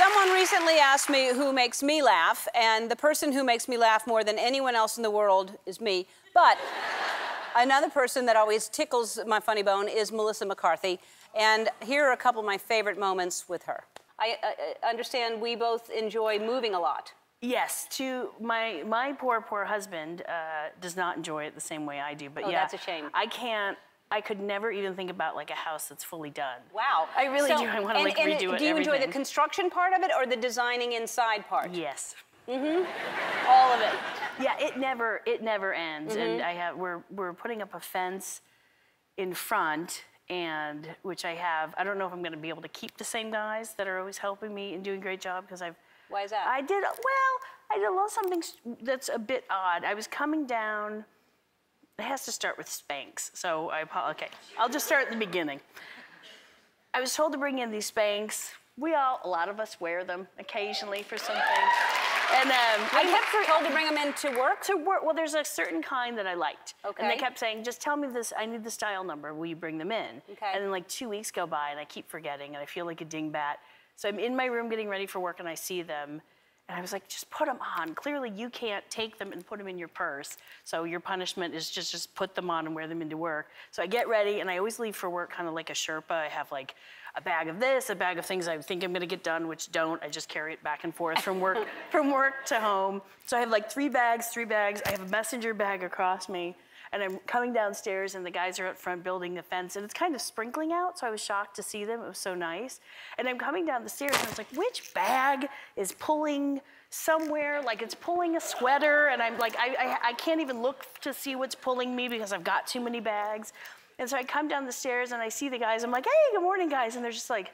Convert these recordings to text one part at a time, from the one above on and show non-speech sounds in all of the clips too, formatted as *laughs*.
Someone recently asked me who makes me laugh, and the person who makes me laugh more than anyone else in the world is me. But another person that always tickles my funny bone is Melissa McCarthy. And here are a couple of my favorite moments with her. I uh, understand we both enjoy moving a lot. Yes, to my my poor poor husband uh, does not enjoy it the same way I do. But Oh, yeah, that's a shame. I can't. I could never even think about like a house that's fully done. Wow. I really do. I want to like and redo it. Do you enjoy the construction part of it or the designing inside part? Yes. Mm-hmm. All of it. Yeah, it never it never ends. Mm-hmm. And I have we're we're putting up a fence in front and which I have. I don't know if I'm going to be able to keep the same guys that are always helping me and doing a great job because I've Why is that? I did well. I did a little something that's a bit odd. I was coming down. It has to start with Spanx, so I apo- okay. I'll just start at the beginning. I was told to bring in these Spanx. We all, a lot of us wear them occasionally for something. And um, I I kept told to bring them in to work. to work. Well, there's a certain kind that I liked. Okay. And they kept saying, just tell me this, I need the style number. Will you bring them in? Okay. And then like two weeks go by and I keep forgetting and I feel like a dingbat. So I'm in my room getting ready for work and I see them. And I was like, just put them on. Clearly you can't take them and put them in your purse. So your punishment is just, just put them on and wear them into work. So I get ready and I always leave for work kind of like a Sherpa. I have like a bag of this, a bag of things I think I'm gonna get done, which don't. I just carry it back and forth from work, *laughs* from work to home. So I have like three bags, three bags. I have a messenger bag across me. And I'm coming downstairs, and the guys are out front building the fence, and it's kind of sprinkling out, so I was shocked to see them. It was so nice. And I'm coming down the stairs, and I was like, which bag is pulling somewhere? Like it's pulling a sweater, and I'm like, I, I, I can't even look to see what's pulling me because I've got too many bags. And so I come down the stairs, and I see the guys. I'm like, hey, good morning, guys. And they're just like,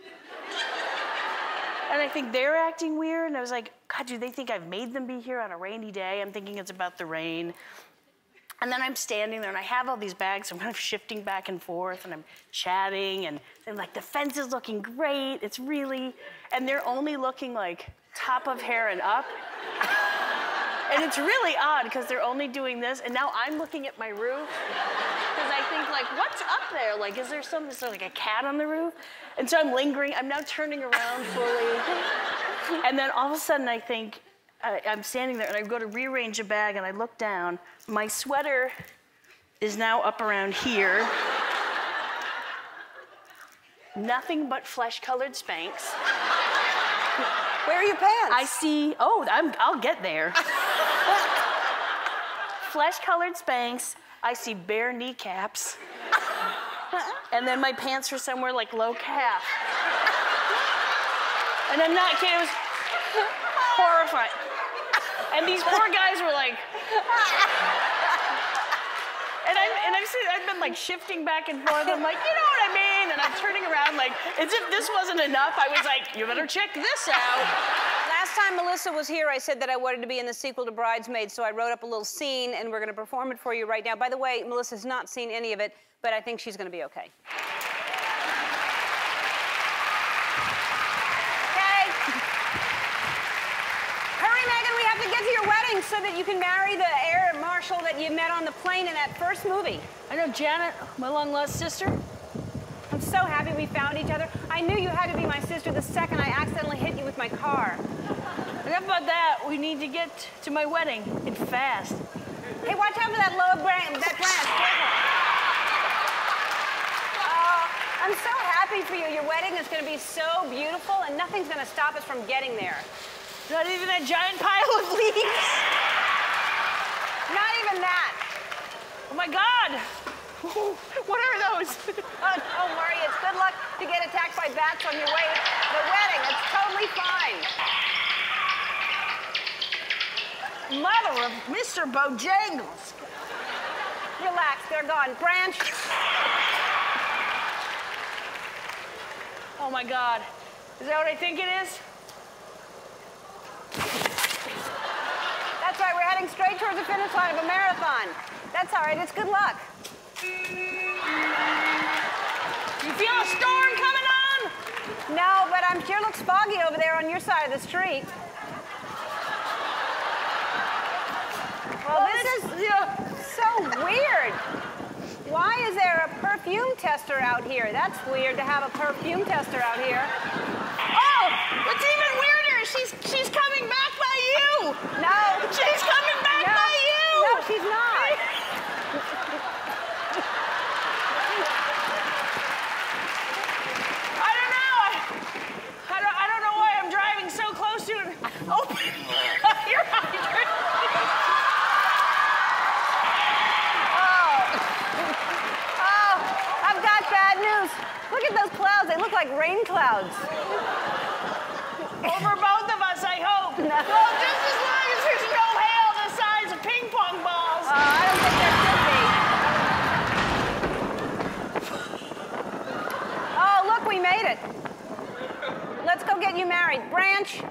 *laughs* and I think they're acting weird. And I was like, God, do they think I've made them be here on a rainy day? I'm thinking it's about the rain. And then I'm standing there and I have all these bags. I'm kind of shifting back and forth and I'm chatting and like, the fence is looking great. It's really, and they're only looking like top of hair and up. *laughs* and it's really odd because they're only doing this. And now I'm looking at my roof because I think like, what's up there? Like, is there some, is there like a cat on the roof? And so I'm lingering. I'm now turning around fully. and then all of a sudden I think, I, I'm standing there and I go to rearrange a bag and I look down. My sweater is now up around here. Nothing but flesh-colored Spanx. Where are your pants? I see. Oh, I'm, I'll get there. flesh-colored Spanx. I see bare kneecaps. and then my pants are somewhere like low calf. and I'm not kidding. Horrifying. And these poor guys were like. And I'm, and I'm sitting, I've been like shifting back and forth. I'm like, you know what I mean? And I'm turning around like, as if this wasn't enough. I was like, you better check this out. Last time Melissa was here, I said that I wanted to be in the sequel to Bridesmaids, so I wrote up a little scene, and we're going to perform it for you right now. By the way, Melissa's not seen any of it, but I think she's going to be. Okay. Hurry, Megan, we have to get to your wedding so that you can marry the air marshal that you met on the plane in that first movie. I know Janet, my long lost sister. I'm so happy we found each other. I knew you had to be my sister the second I accidentally hit you with my car. Enough about that. We need to get to my wedding and fast. Hey, watch out for that low branch. That branch. Uh, oh, I'm so happy for you. Your wedding is going to be so beautiful, and nothing's going to stop us from getting there. Not even that giant pile of leaves. Not even that. Oh my God. *laughs* what are those? Oh, *laughs* don't worry. It's good luck to get attacked by bats on your way to the wedding. It's totally fine. Mother of Mr. Bojangles. Relax. They're gone. Branch. Oh my God. Is that what I think it is? That's right. We're heading straight towards the finish line of a marathon. That's all right. It's good luck. You feel a storm coming on? No, but I'm sure looks foggy over there on your side of the street. Well, this is so weird. Why is there a perfume tester out here? That's weird to have a perfume tester out here. Oh! Oh, your hydrant. Oh, I've got bad news. Look at those clouds. They look like rain clouds. Over both of us, I hope. No. Well, just as long as there's no hail the size of ping pong balls. Uh, I don't think there should be. Oh, look, we made it. Let's go get you married. Branch.